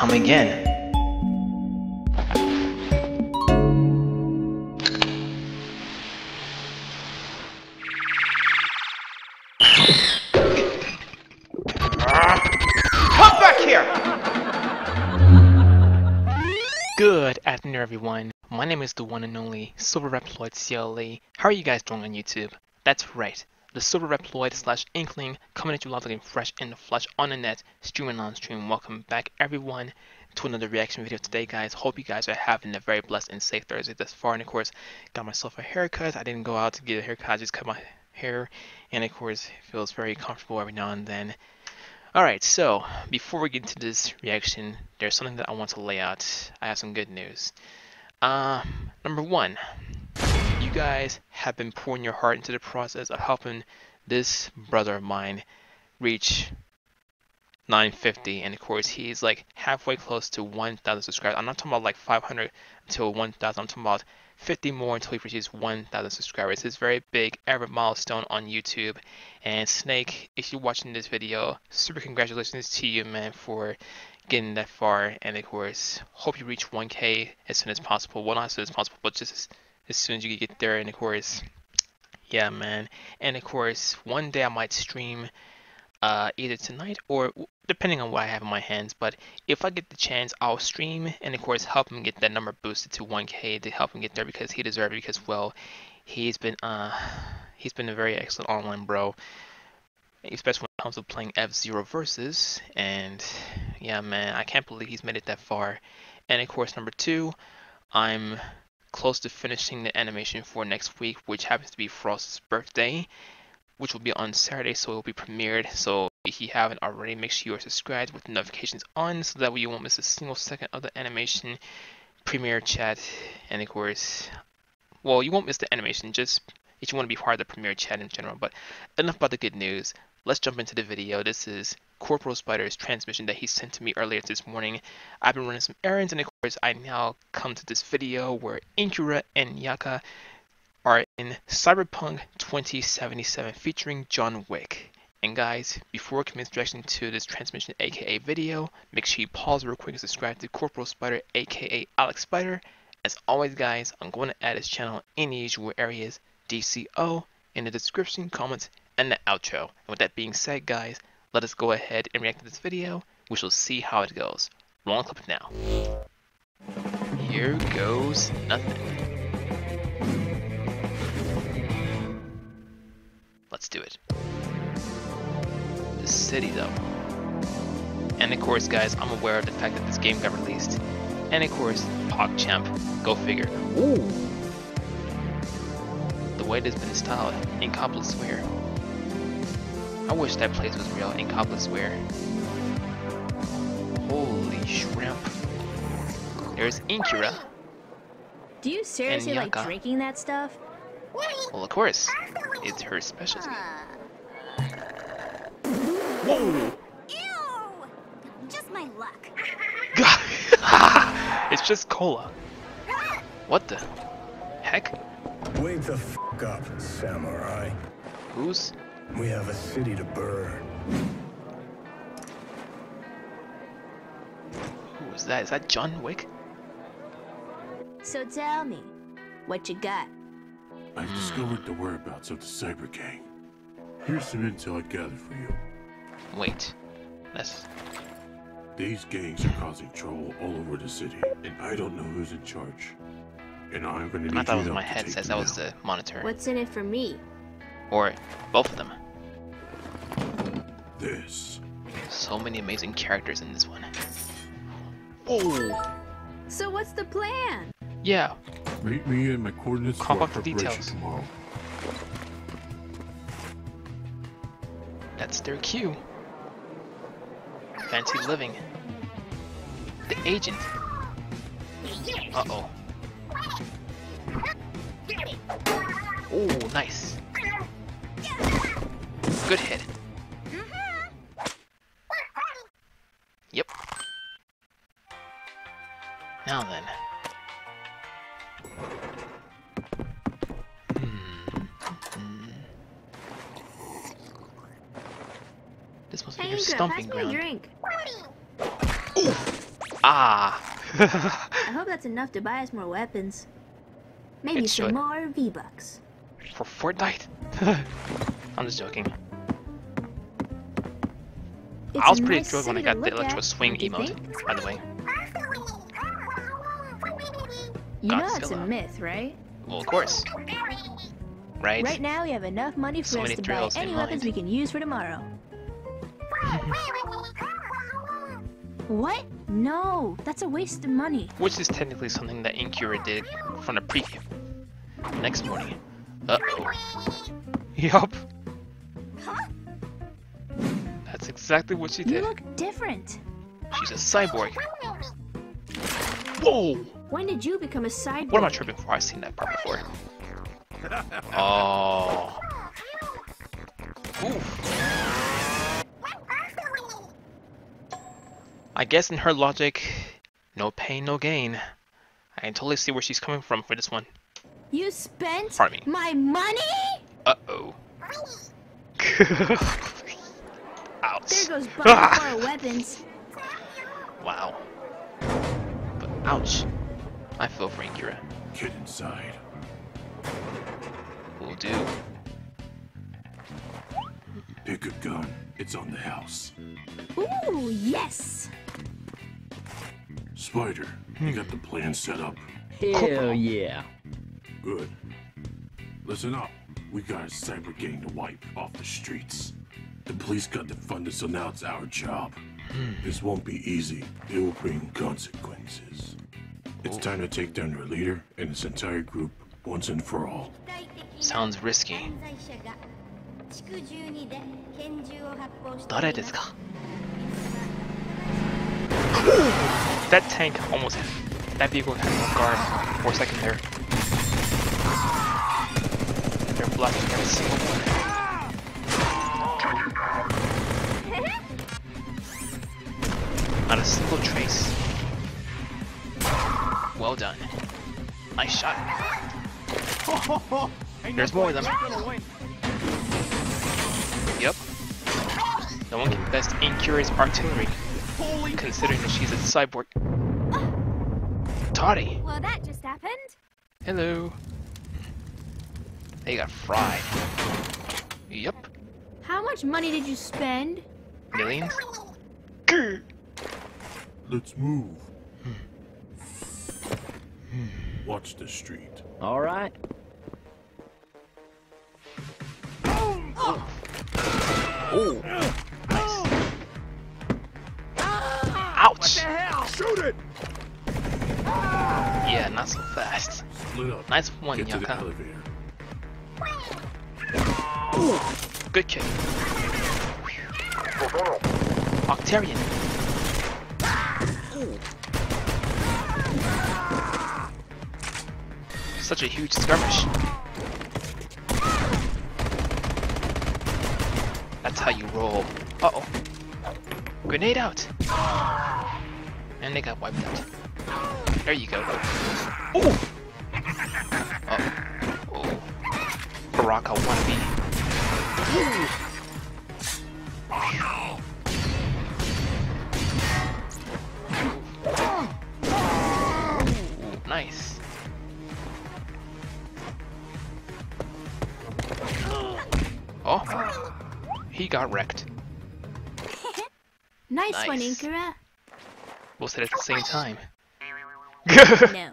time again. Come back here! Good afternoon, everyone. My name is the one and only Silver Reploid CLE. How are you guys doing on YouTube? That's right, the Silver Reploid slash Inkling coming at you live looking fresh in the flesh on the net, streaming on stream. Welcome back, everyone, to another reaction video today, guys. Hope you guys are having a very blessed and safe Thursday thus far. And of course, got myself a haircut. I didn't go out to get a haircut, I just cut my hair, and of course, feels very comfortable every now and then. Alright, so before we get into this reaction, there's something that I want to lay out. I have some good news. Uh, number one, you guys have been pouring your heart into the process of helping this brother of mine reach 950 and of course he's like halfway close to 1000 subscribers. I'm not talking about like 500 until 1000 i'm talking about 50 more until he reaches 1000 subscribers. It's very big ever milestone on youtube. And snake if you're watching this video super congratulations to you man for getting that far. And of course hope you reach 1k as soon as possible. Well not as soon as possible but just as, as soon as you get there and of course yeah man and of course one day i might stream uh, either tonight or depending on what I have in my hands. But if I get the chance, I'll stream and of course help him get that number boosted to 1K to help him get there because he deserves it. Because well, he's been uh he's been a very excellent online bro, especially when it comes to playing F Zero versus. And yeah, man, I can't believe he's made it that far. And of course, number two, I'm close to finishing the animation for next week, which happens to be Frost's birthday which will be on Saturday, so it will be premiered. So if you haven't already, make sure you are subscribed with notifications on, so that way you won't miss a single second of the animation premiere chat. And of course, well, you won't miss the animation, just if you want to be part of the premiere chat in general. But enough about the good news. Let's jump into the video. This is Corporal Spider's transmission that he sent to me earlier this morning. I've been running some errands, and of course, I now come to this video where Inkura and Niyaka are in Cyberpunk 2077 featuring John Wick. And guys, before commence direction to this transmission aka video, make sure you pause real quick and subscribe to Corporal Spider aka Alex Spider. As always guys, I'm going to add his channel in the usual areas, DCO, in the description, comments, and the outro. And with that being said guys, let us go ahead and react to this video. We shall see how it goes. Rolling clip now. Here goes nothing. Let's do it. The city, though. And of course, guys, I'm aware of the fact that this game got released. And of course, PogChamp. Go figure. Ooh! The way it has been styled in Cobble Square. I wish that place was real in Cobble Square. Holy shrimp. There's Inkura. Do you seriously like drinking that stuff? Well, of course. It's her specialty. Whoa! Ew! Just my luck. it's just cola. What the heck? Wake the f up, samurai. Who's? We have a city to burn. Who is that? Is that John Wick? So tell me, what you got? I've hmm. discovered the whereabouts of the Cyber Gang. Here's some intel I gathered for you. Wait. Let's... These gangs are causing trouble all over the city, and I don't know who's in charge. And I'm gonna need I thought it was you my headset, that was the monitor. What's in it for me? Or both of them. This. So many amazing characters in this one. Oh! So what's the plan? Yeah, Meet me in my coordinates Crop for up preparation details. tomorrow. that's their cue. Fancy living. The agent. Uh-oh. Oh, nice. This must be Hey, your Ingra, stomping pass me a ground. drink. Ah. I hope that's enough to buy us more weapons. Maybe It some should. more V-Bucks. For Fortnite? I'm just joking. It's I was pretty nice thrilled when I got the electro at, swing emote, think? by the way. You know it's a myth, right? Well, of course. Right? Right now, we have enough money for So us to buy any weapons mind. we can use for tomorrow. What? No, that's a waste of money. Which is technically something that Inkura did from the preview. Next morning. Uh-oh. Yup. That's exactly what she did. You look different. She's a cyborg. Whoa! When did you become a cyborg? What am I tripping for? I've seen that part before. Oh. Oof. I guess in her logic, no pain, no gain. I can totally see where she's coming from for this one. You spent Pardon me. my money? Uh-oh. Ouch. There goes buying Ah! weapons. Wow. But ouch. I feel for Inkura. Get inside. Will do. Pick a gun. It's on the house. Ooh, yes. Spider, you got the plan set up. Hell yeah. Good. Listen up. We got a cyber gang to wipe off the streets. The police got to fund it, so now it's our job. This won't be easy. It will bring consequences. It's time to take down your leader and his entire group once and for all. Sounds risky. 誰ですか That tank almost that vehicle had no guard for a second there. They're blocking every single one. Not a single trace. Well done. Nice shot. There's more of them. Yep. No one can best Inkura's artillery, considering that she's a cyborg. Toddy! Well, that just happened. Hello. They got fried. Yep. How much money did you spend? Millions? Let's move. Watch the street. All right. Oh! Nice. Not so fast. Up. Nice one, Get Yaka. Good kick. Octarian. Such a huge skirmish. That's how you roll. Uh oh. Grenade out. And they got wiped out. There you go. Ooh! Uh oh. Baraka wannabe. Ooh, nice. Oh, he got wrecked. Nice, one, Nice. Inkura. Both said at the same time. No.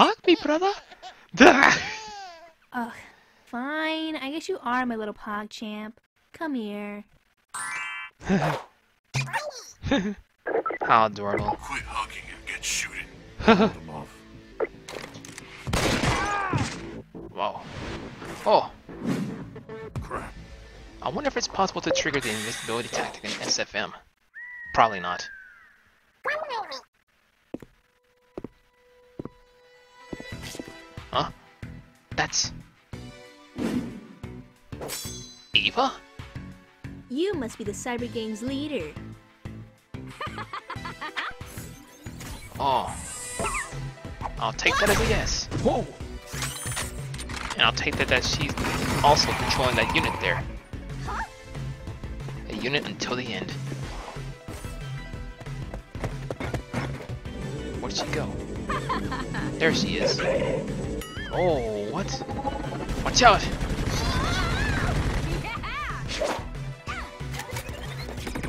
Hug me, brother. Ugh. Fine. I guess you are my little pog champ. Come here. How adorable. Quit hugging and get shooting. Hold them off. Wow. Oh, Crap. I wonder if it's possible to trigger the invisibility tactic in SFM. Probably not. Huh? That's... Eva? You must be the Cyber Games leader. Oh. I'll take that as a yes. Whoa! And I'll take that that she's also controlling that unit there. A unit until the end. Where'd she go? There she is. Oh, what? Watch out!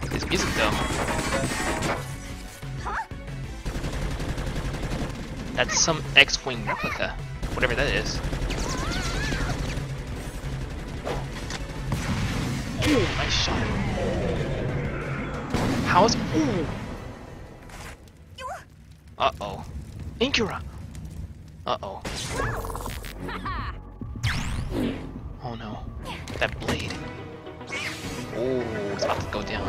This music though. That's some X-Wing replica. Whatever that is. Oh, nice shot. How's... Ooh! Uh-oh. Inkura! Uh-oh. Oh no. That blade. Oh, it's about to go down.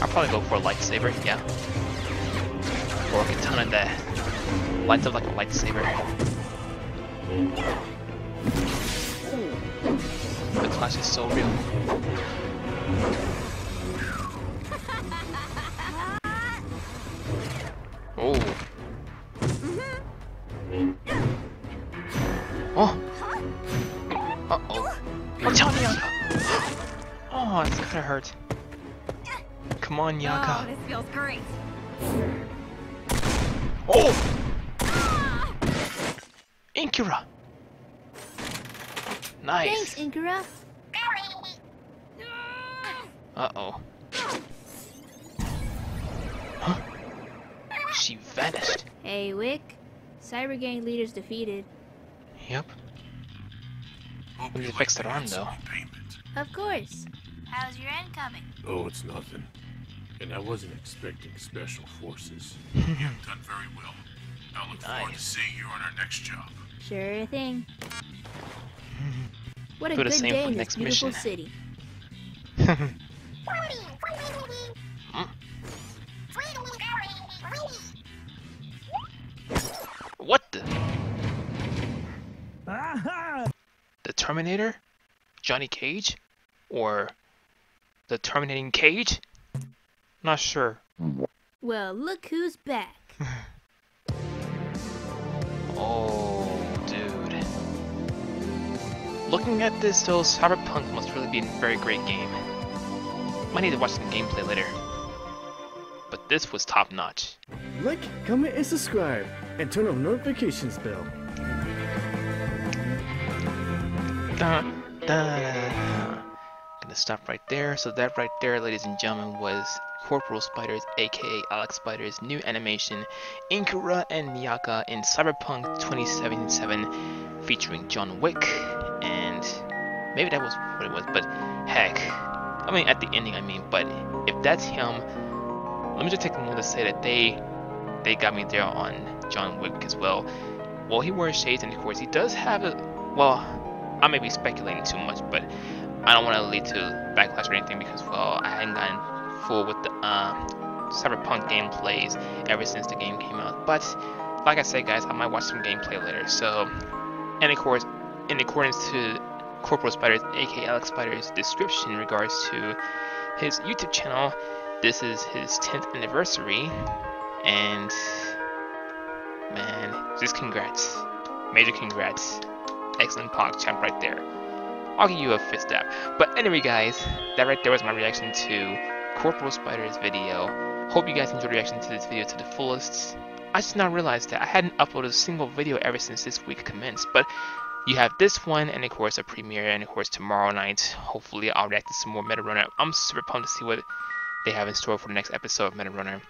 I'll probably go for a lightsaber, yeah. Or a katana that lights up like a lightsaber. The clash is so real. Oh. Oh. Hurt. Come on, Oh, Yaka. this feels great. Oh! Inkura! Nice. Thanks, Inkura. Uh oh. Huh? She vanished. Hey, Wick. Cyber Gang leaders defeated. Yep. Hope When you you fix like that arm, though. Of course. How's your end coming? Oh, it's nothing. And I wasn't expecting special forces. You've done very well. I look forward to seeing you on our next job. Sure thing. What a Do the good same day for in this next beautiful mission. city. What the? The Terminator? Johnny Cage? Or the Terminating Cage? Not sure. Well, look who's back. Oh, dude. Looking at this though, Cyberpunk must really be a very great game. Might need to watch some gameplay later. But this was top notch. Like, comment, and subscribe, and turn on notifications bell. Dun, dun. Stop right there. So that right there, ladies and gentlemen, was Corporal Spiders, aka Alex Spiders' new animation, Inkura and Niyaka in Cyberpunk 2077, featuring John Wick, and maybe that was what it was, but heck, I mean at the ending, I mean, but if that's him, let me just take a moment to say that they they got me there on John Wick as well. Well, he wears shades, and of course he does have a well. I may be speculating too much, but I don't want to lead to backlash or anything because, well, I hadn't gotten full with the um, Cyberpunk gameplays ever since the game came out. But like I said, guys, I might watch some gameplay later. So, and of course, in accordance to Corporal Spider's, aka Alex Spider's description in regards to his YouTube channel, this is his 10th anniversary, and man, just congrats, major congrats excellent pog champ right there. I'll give you a fist dab. But anyway, guys, that right there was my reaction to Corporal Spider's video. Hope you guys enjoyed reaction to this video to the fullest. I just now realized that I hadn't uploaded a single video ever since this week commenced, but you have this one, and of course a premiere, and of course tomorrow night, hopefully I'll react to some more Meta Runner. I'm super pumped to see what they have in store for the next episode of Meta Runner.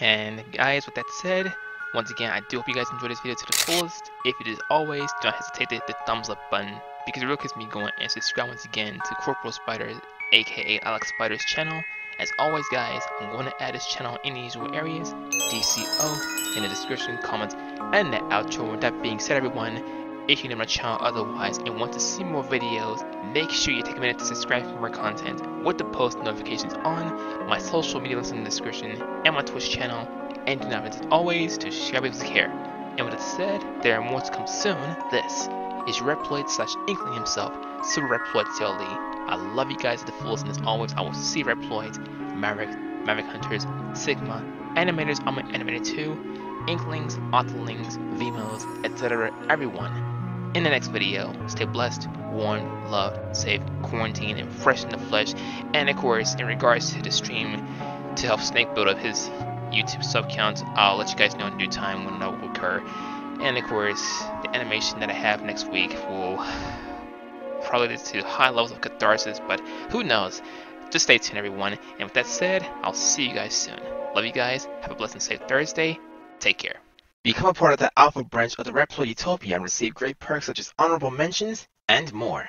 And guys, with that said, once again, I do hope you guys enjoyed this video to the fullest. If it is always, do not hesitate to hit the thumbs up button because it really gets me going and subscribe once again to Corporal Spider, aka Alex Spider's channel. As always, guys, I'm going to add this channel in the usual areas, DCO, in the description, comments, and the outro. With that being said, everyone, if you're new to my channel otherwise and want to see more videos, make sure you take a minute to subscribe for more content with the post notifications on, my social media links in the description, and my Twitch channel. And do not forget as always to share with care. And with that said, there are more to come soon. This is Reploid slash Inkling himself, Super Reploid CLE. I love you guys to the fullest, and as always, I will see Reploids, Maverick, Maverick Hunters, Sigma, Animators on my Animator 2, Inklings, Octolings, Vimos, etc. Everyone. In the next video, stay blessed, warned, loved, safe, quarantined, and fresh in the flesh. And of course, in regards to the stream, to help Snake build up his YouTube sub count. I'll let you guys know in due time when that will occur. And of course, the animation that I have next week will probably lead to high levels of catharsis, but who knows? Just stay tuned, everyone. And with that said, I'll see you guys soon. Love you guys. Have a blessed and safe Thursday. Take care. Become a part of the Alpha branch of the Reploid Utopia and receive great perks such as honorable mentions and more.